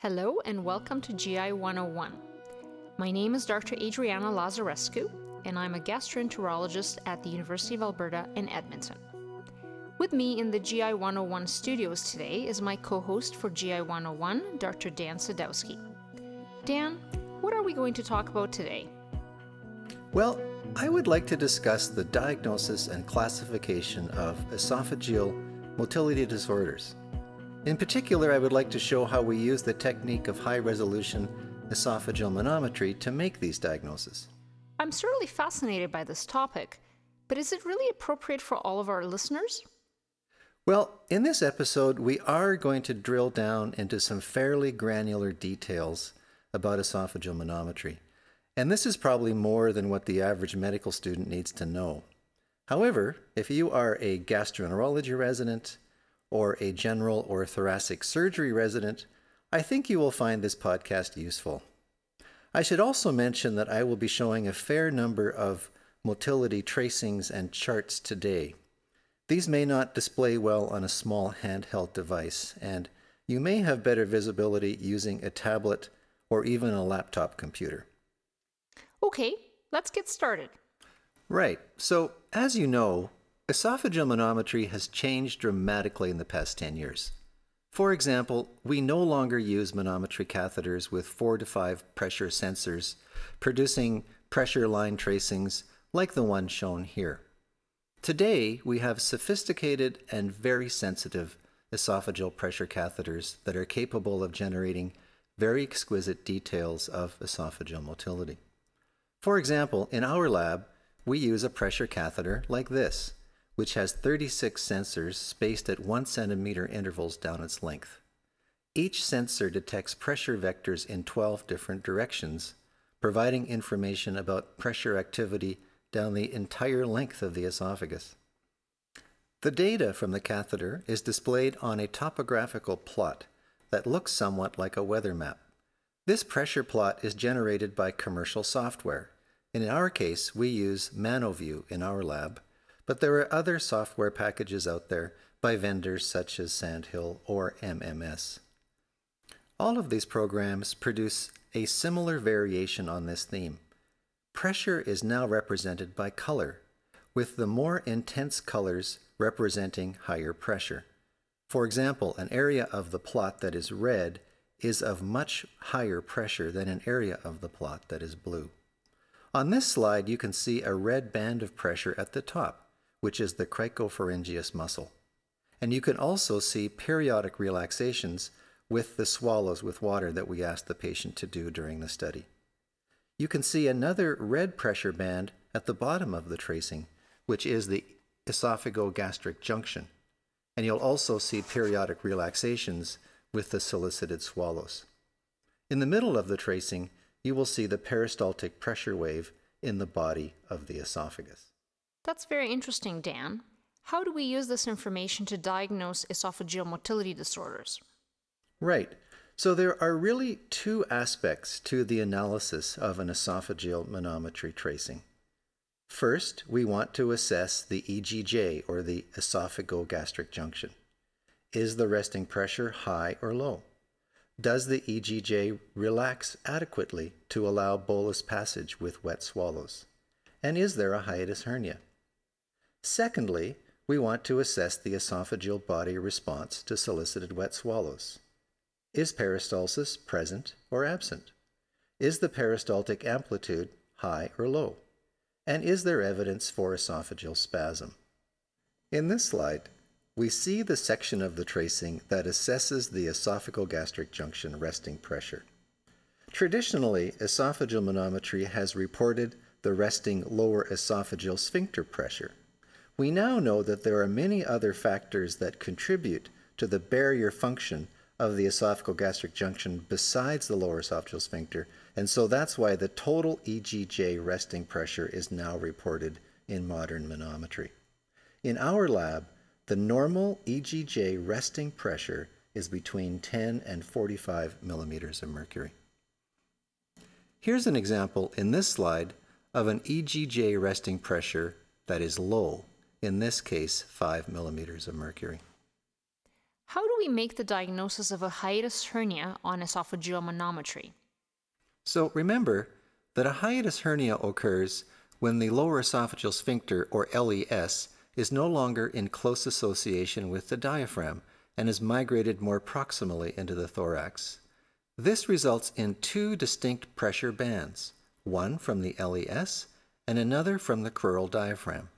Hello and welcome to GI 101. My name is Dr. Adriana Lazarescu, and I'm a gastroenterologist at the University of Alberta in Edmonton. With me in the GI 101 studios today is my co host for GI 101, Dr. Dan Sadowski. Dan, what are we going to talk about today? Well, I would like to discuss the diagnosis and classification of esophageal motility disorders. In particular, I would like to show how we use the technique of high resolution esophageal manometry to make these diagnoses. I'm certainly fascinated by this topic, but is it really appropriate for all of our listeners? Well, in this episode, we are going to drill down into some fairly granular details about esophageal manometry. And this is probably more than what the average medical student needs to know. However, if you are a gastroenterology resident, or a general or thoracic surgery resident, I think you will find this podcast useful. I should also mention that I will be showing a fair number of motility tracings and charts today. These may not display well on a small handheld device, and you may have better visibility using a tablet or even a laptop computer. Okay, let's get started. Right. So, as you know, Esophageal manometry has changed dramatically in the past 10 years. For example, we no longer use manometry catheters with 4 to 5 pressure sensors, producing pressure line tracings like the one shown here. Today, we have sophisticated and very sensitive esophageal pressure catheters that are capable of generating very exquisite details of esophageal motility. For example, in our lab, we use a pressure catheter like this which has 36 sensors spaced at 1 centimeter intervals down its length. Each sensor detects pressure vectors in 12 different directions, providing information about pressure activity down the entire length of the esophagus. The data from the catheter is displayed on a topographical plot that looks somewhat like a weather map. This pressure plot is generated by commercial software. In our case, we use ManoView in our lab, but there are other software packages out there by vendors such as Sandhill or MMS. All of these programs produce a similar variation on this theme. Pressure is now represented by color, with the more intense colors representing higher pressure. For example, an area of the plot that is red is of much higher pressure than an area of the plot that is blue. On this slide, you can see a red band of pressure at the top, which is the cricopharyngeus muscle. And you can also see periodic relaxations with the swallows with water that we asked the patient to do during the study. You can see another red pressure band at the bottom of the tracing, which is the esophagogastric junction. And you'll also see periodic relaxations with the solicited swallows. In the middle of the tracing, you will see the peristaltic pressure wave in the body of the esophagus. That's very interesting, Dan. How do we use this information to diagnose esophageal motility disorders? Right. So there are really two aspects to the analysis of an esophageal manometry tracing. First, we want to assess the EGJ, or the esophagogastric junction. Is the resting pressure high or low? Does the EGJ relax adequately to allow bolus passage with wet swallows? And is there a hiatus hernia? Secondly, we want to assess the esophageal body response to solicited wet swallows. Is peristalsis present or absent? Is the peristaltic amplitude high or low? And is there evidence for esophageal spasm? In this slide, we see the section of the tracing that assesses the esophageal gastric junction resting pressure. Traditionally, esophageal manometry has reported the resting lower esophageal sphincter pressure. We now know that there are many other factors that contribute to the barrier function of the esophageal gastric junction besides the lower esophageal sphincter, and so that's why the total EGJ resting pressure is now reported in modern manometry. In our lab, the normal EGJ resting pressure is between 10 and 45 millimeters of mercury. Here's an example in this slide of an EGJ resting pressure that is low in this case, 5 millimeters of mercury. How do we make the diagnosis of a hiatus hernia on esophageal manometry? So remember that a hiatus hernia occurs when the lower esophageal sphincter, or LES, is no longer in close association with the diaphragm and has migrated more proximally into the thorax. This results in two distinct pressure bands, one from the LES and another from the crural diaphragm.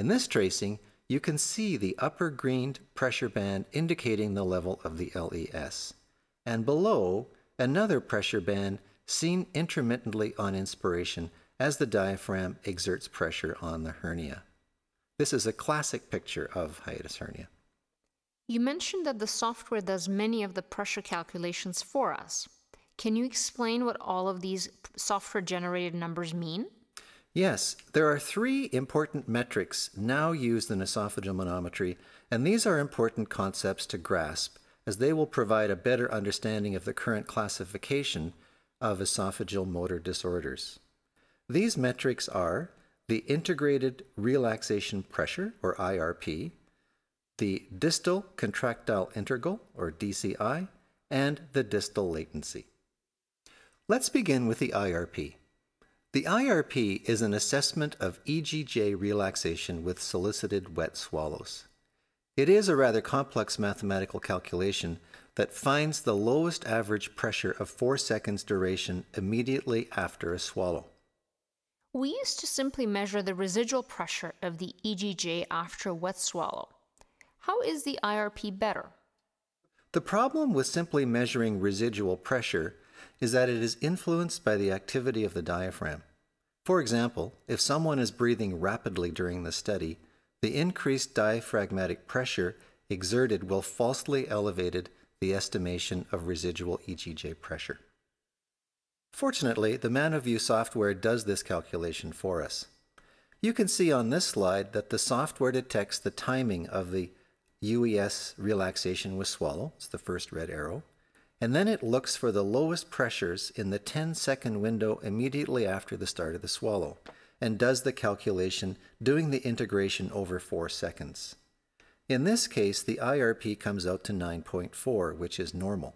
In this tracing, you can see the upper green pressure band indicating the level of the LES, and below, another pressure band seen intermittently on inspiration as the diaphragm exerts pressure on the hernia. This is a classic picture of hiatus hernia. You mentioned that the software does many of the pressure calculations for us. Can you explain what all of these software generated numbers mean? Yes, there are three important metrics now used in esophageal manometry, and these are important concepts to grasp as they will provide a better understanding of the current classification of esophageal motor disorders. These metrics are the integrated relaxation pressure, or IRP, the distal contractile integral, or DCI, and the distal latency. Let's begin with the IRP. The IRP is an assessment of EGJ relaxation with solicited wet swallows. It is a rather complex mathematical calculation that finds the lowest average pressure of 4 seconds duration immediately after a swallow. We used to simply measure the residual pressure of the EGJ after a wet swallow. How is the IRP better? The problem with simply measuring residual pressure is that it is influenced by the activity of the diaphragm. For example, if someone is breathing rapidly during the study, the increased diaphragmatic pressure exerted will falsely elevate the estimation of residual EGJ pressure. Fortunately, the ManoView software does this calculation for us. You can see on this slide that the software detects the timing of the UES relaxation with swallow, it's the first red arrow, and then it looks for the lowest pressures in the 10 second window immediately after the start of the swallow and does the calculation doing the integration over 4 seconds. In this case, the IRP comes out to 9.4, which is normal.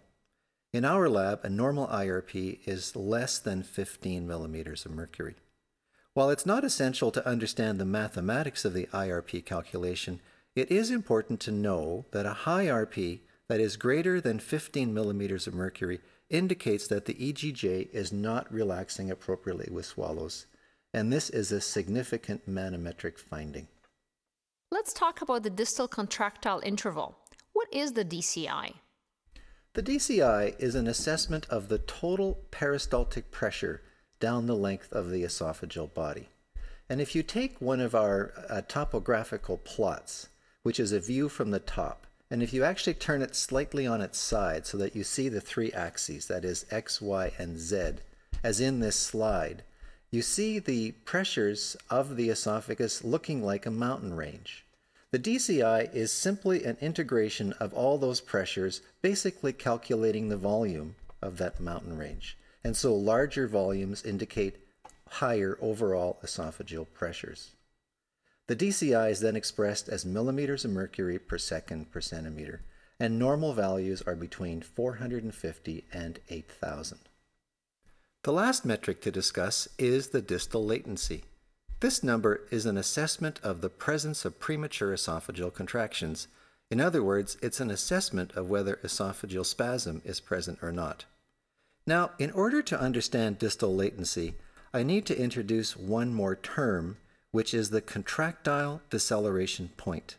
In our lab, a normal IRP is less than 15 millimeters of mercury. While it's not essential to understand the mathematics of the IRP calculation, it is important to know that a high IRP that is greater than 15 millimeters of mercury indicates that the EGJ is not relaxing appropriately with swallows, and this is a significant manometric finding. Let's talk about the distal contractile integral. What is the DCI? The DCI is an assessment of the total peristaltic pressure down the length of the esophageal body. And if you take one of our uh, topographical plots, which is a view from the top, and if you actually turn it slightly on its side so that you see the three axes, that is x, y, and z, as in this slide, you see the pressures of the esophagus looking like a mountain range. The DCI is simply an integration of all those pressures, basically calculating the volume of that mountain range. And so larger volumes indicate higher overall esophageal pressures. The DCI is then expressed as millimeters of mercury per second per centimeter, and normal values are between 450 and 8,000. The last metric to discuss is the distal latency. This number is an assessment of the presence of premature esophageal contractions. In other words, it's an assessment of whether esophageal spasm is present or not. Now, in order to understand distal latency, I need to introduce one more term, which is the contractile deceleration point.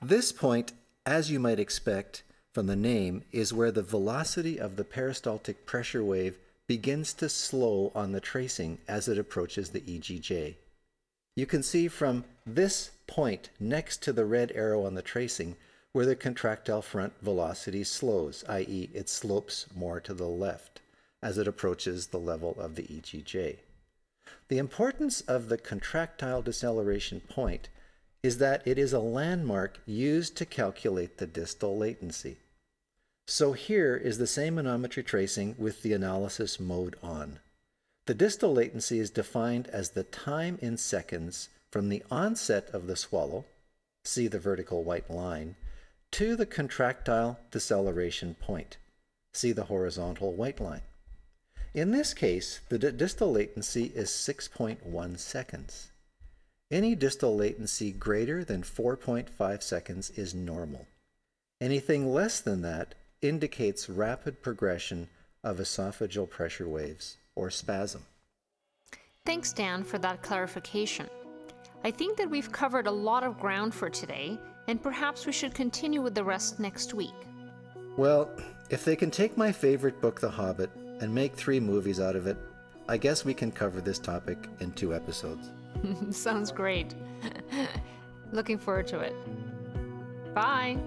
This point, as you might expect from the name, is where the velocity of the peristaltic pressure wave begins to slow on the tracing as it approaches the EGJ. You can see from this point next to the red arrow on the tracing where the contractile front velocity slows, i.e. it slopes more to the left as it approaches the level of the EGJ. The importance of the contractile deceleration point is that it is a landmark used to calculate the distal latency. So here is the same manometry tracing with the analysis mode on. The distal latency is defined as the time in seconds from the onset of the swallow, see the vertical white line, to the contractile deceleration point. See the horizontal white line. In this case, the distal latency is 6.1 seconds. Any distal latency greater than 4.5 seconds is normal. Anything less than that indicates rapid progression of esophageal pressure waves or spasm. Thanks, Dan, for that clarification. I think that we've covered a lot of ground for today, and perhaps we should continue with the rest next week. Well, if they can take my favorite book, The Hobbit, and make three movies out of it, I guess we can cover this topic in two episodes. Sounds great. Looking forward to it. Bye.